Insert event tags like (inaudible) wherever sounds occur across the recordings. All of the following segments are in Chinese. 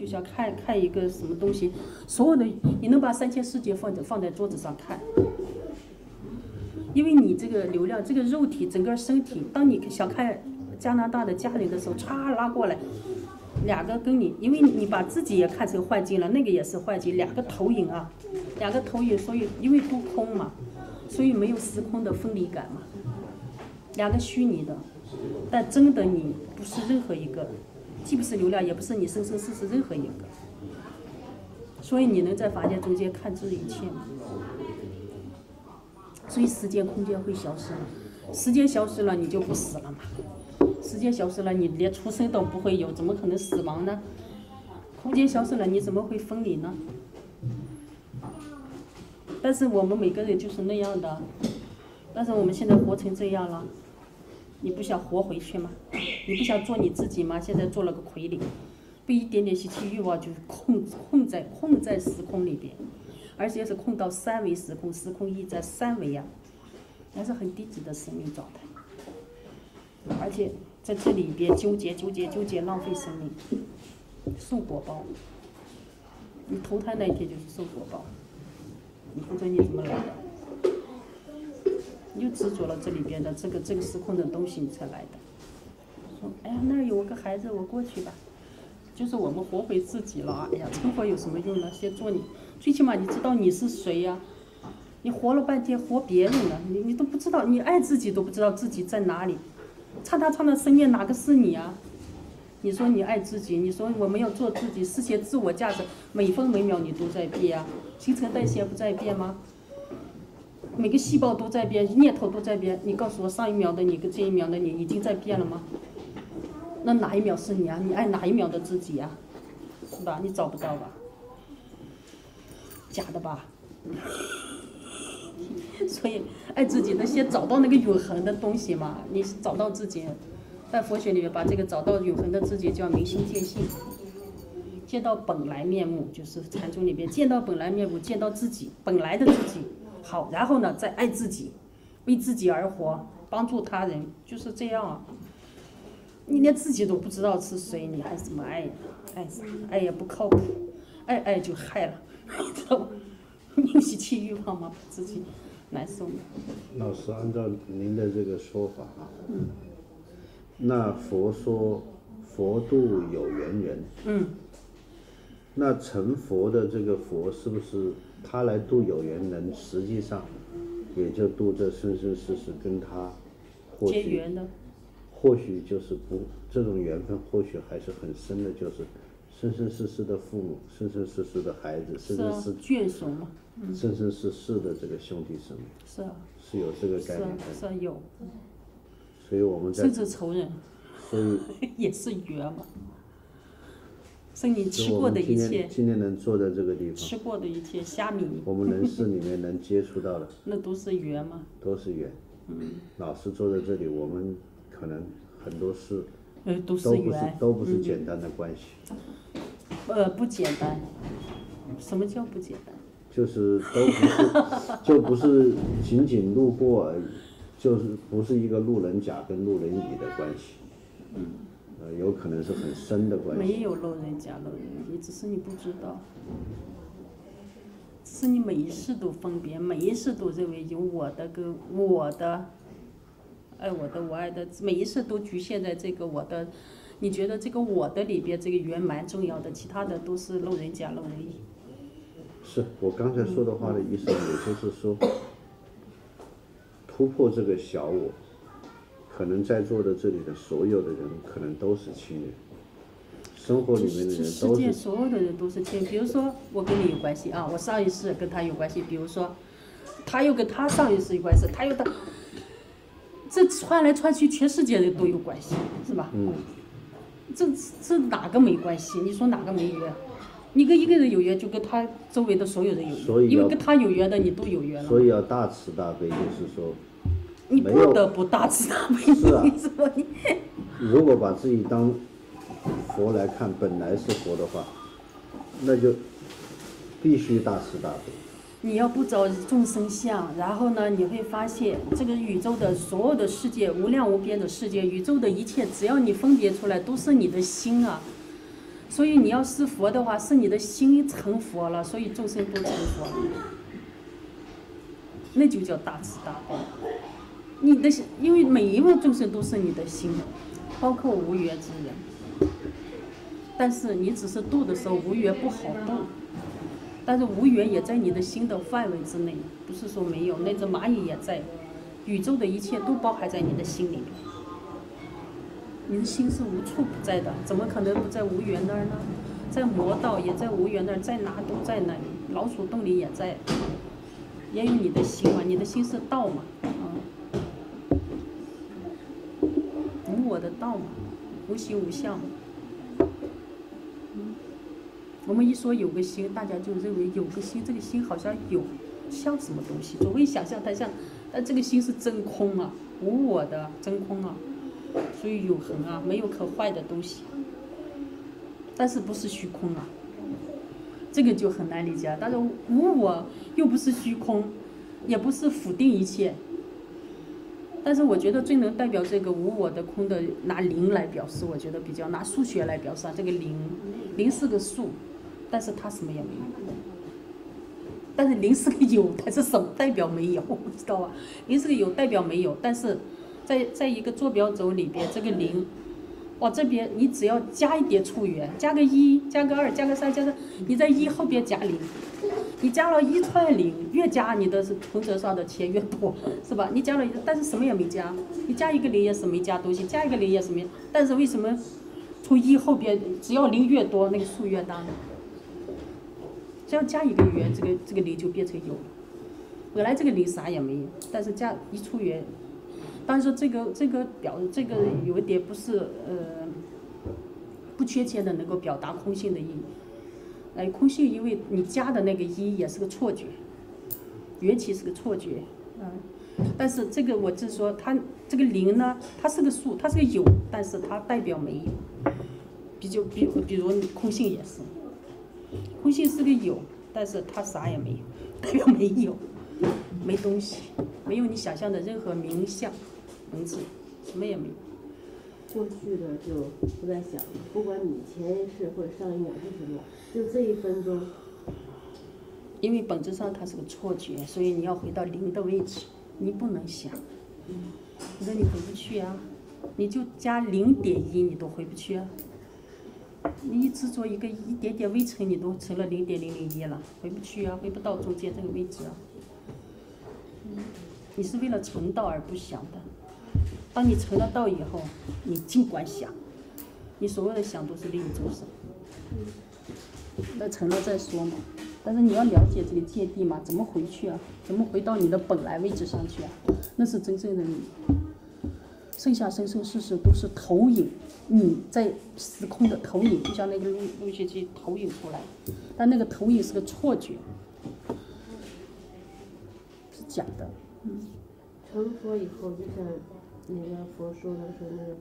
就像看看一个什么东西，所有的你能把三千世界放在放在桌子上看，因为你这个流量，这个肉体整个身体，当你想看加拿大的家人的时候，歘拉过来，两个跟你，因为你把自己也看成幻境了，那个也是幻境，两个投影啊，两个投影，所以因为都空嘛，所以没有时空的分离感嘛，两个虚拟的，但真的你不是任何一个，既不是流量，也不是你生生世世任何一个，所以你能在法界中间看这一切吗？所以时间空间会消失了，时间消失了，你就不死了嘛。时间消失了，你连出生都不会有，怎么可能死亡呢？空间消失了，你怎么会分离呢？但是我们每个人就是那样的，但是我们现在活成这样了，你不想活回去吗？你不想做你自己吗？现在做了个傀儡，被一点点吸气欲望就控控在控在时空里边。而且是控到三维时空，时空一在三维呀，那是很低级的生命状态。而且在这里边纠结、纠结、纠结，浪费生命，受果报。你投胎那一天就是受果报，你不知道你怎么来的，你就执着了这里边的这个这个时空的东西，你才来的。说，哎呀，那儿有个孩子，我过去吧。就是我们活回自己了。哎呀，成佛有什么用呢？先做你。最起码你知道你是谁呀？你活了半天活别人了，你你都不知道，你爱自己都不知道自己在哪里，刹那刹那生命哪个是你啊？你说你爱自己，你说我们要做自己，实现自我价值，每分每秒你都在变啊，新陈代谢不在变吗？每个细胞都在变，念头都在变。你告诉我上一秒的你跟这一秒的你已经在变了吗？那哪一秒是你啊？你爱哪一秒的自己呀？是吧？你找不到吧？假的吧？(laughs) 所以爱自己的先找到那个永恒的东西嘛。你找到自己，在佛学里面把这个找到永恒的自己叫明心见性，见到本来面目，就是禅宗里面见到本来面目，见到自己本来的自己。好，然后呢，再爱自己，为自己而活，帮助他人，就是这样啊。你连自己都不知道是谁，你还怎么爱呀？爱啥？爱也不靠谱，爱爱就害了。你知道吗？有吸气欲望吗？自己难受吗？老师，按照您的这个说法啊，那佛说佛度有缘人，嗯，那成佛的这个佛是不是他来度有缘人，实际上也就度这生生世世跟他结缘的，或许就是不这种缘分，或许还是很深的，就是生生世世的父母，生生世世的孩子，生是啊生世，眷属嘛，生生世世的这个兄弟姊妹，是啊，是有这个概念，的。是啊，有，所以我们在甚至仇人所以 (laughs) 也是缘嘛，是你吃过的一切，今天能坐在这个地方吃，过的一切虾米，我们人世里面能接触到的 (laughs) 那都是缘嘛，都是缘。嗯老师坐在这里，我们可能很多事呃，都是都不是，都不是嗯简单的关系，呃，不简单。什么叫不简单？就是都不是就不是仅仅路过而已，就是不是一个路人甲跟路人乙的关系，呃，有可能是很深的关系。没有路人甲、路人乙，只是你不知道，是你每一世都分别，每一世都认为有我的跟我的，爱我的我爱的，每一次都局限在这个我的，你觉得这个我的里边这个圆蛮重要的，其他的都是路人甲、路人乙。是我刚才说的话的意思，也就是说，突破这个小我，可能在座的这里的所有的人，可能都是亲人，生活里面的人都是界所有的人都是亲，比如说我跟你有关系啊，我上一世跟他有关系，比如说他又跟他上一世有关系，他又他，这穿来穿去，全世界人都有关系，是吧？嗯，这这哪个没关系？你说哪个没缘？你跟一个人有缘，就跟他周围的所有人有缘，因为跟他有缘的你都有缘了，所以要大慈大悲，就是说，你不得不大慈大悲。是啊你说你如果把自己当佛来看，本来是佛的话，那就必须大慈大悲。你要不找众生相，然后呢，你会发现这个宇宙的所有的世界，无量无边的世界，宇宙的一切，只要你分别出来，都是你的心啊。所以你要是佛的话，是你的心成佛了，所以众生都成佛了，那就叫大慈大悲。你的，因为每一位众生都是你的心，包括无缘之人。但是你只是度的时候，无缘不好度。但是无缘也在你的心的范围之内，不是说没有。那只蚂蚁也在，宇宙的一切都包含在你的心里面。你的心是无处不在的，怎么可能不在无缘那儿呢？在魔道也在无缘那儿，在哪都在那里。老鼠洞里也在，也有你的心嘛，你的心是道嘛，啊，无我的道嘛，无形无相嘛。我们一说有个心，大家就认为有个心，这个心好像有像什么东西，总会想象它像，但这个心是真空啊，无我的真空啊，所以永恒啊，没有可坏的东西，但是不是虚空啊，这个就很难理解。但是无我又不是虚空，也不是否定一切，但是我觉得最能代表这个无我的空的，拿零来表示，我觉得比较拿数学来表示啊，这个零，零是个数。但是它什么也没有，但是零是个有，它是什么代表没有，知道吧？零是个有代表没有，但是在在一个坐标轴里边，这个零，往这边你只要加一点处元，加个一，加个二，加个三，加个，你在一后边加零，你加了一串零，越加你的是存折上的钱越多，是吧？你加了，但是什么也没加，你加一个零也是没加东西，加一个零也是没，但是为什么从一后边只要零越多，那个数越大呢？只要加一个圆，这个这个零就变成有。本来这个零啥也没有，但是加一出圆，但是这个这个表这个有一点不是呃不确切的能够表达空性的意义。哎，空性因为你加的那个一也是个错觉，缘起是个错觉，嗯。但是这个我就是说，它这个零呢，它是个数，它是个有，但是它代表没有。比就比比如空性也是。空性是个有，但是它啥也没有，(laughs) 代表没有，没东西，没有你想象的任何名相、文字，什么也没有。过去的就不再想了，不管你前一世或者上一秒是什么，就这一分钟。因为本质上它是个错觉，所以你要回到零的位置，你不能想。你说你回不去啊？你就加零点一，你都回不去啊？你一执着一个一点点微尘，你都成了零点零零一了，回不去啊，回不到中间这个位置啊。你是为了成道而不想的，当你成了道以后，你尽管想，你所有的想都是利益众生。那成了再说嘛，但是你要了解这个界地嘛，怎么回去啊？怎么回到你的本来位置上去啊？那是真正的你。剩下生生世世都是投影，你在时空的投影，就像那个录录像机投影出来，但那个投影是个错觉，是假的。嗯。成佛以后，就像那个佛说的说那个，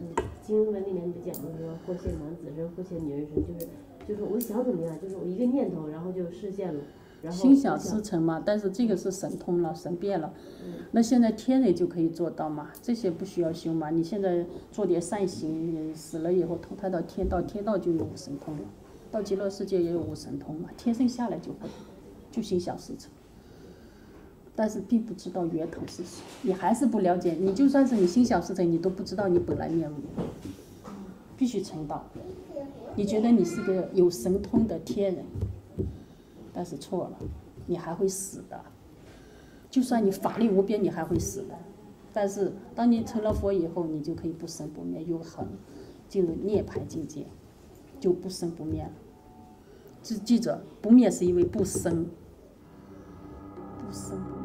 嗯，经文里面不讲的说，或现男子身，或现女人身，就是就是我想怎么样，就是我一个念头，然后就实现了。心想事成嘛，但是这个是神通了，神变了。那现在天人就可以做到嘛？这些不需要修嘛？你现在做点善行，死了以后投胎到天道，天道就有神通了。到极乐世界也有无神通嘛？天生下来就会，就心想事成。但是并不知道源头是谁，你还是不了解。你就算是你心想事成，你都不知道你本来面目。必须成道。你觉得你是个有神通的天人？但是错了，你还会死的。就算你法力无边，你还会死的。但是当你成了佛以后，你就可以不生不灭，永恒进入涅槃境界，就不生不灭了。记记着，不灭是因为不生，不生不。